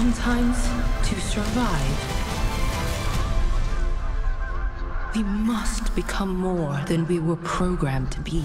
Sometimes, to survive, we must become more than we were programmed to be.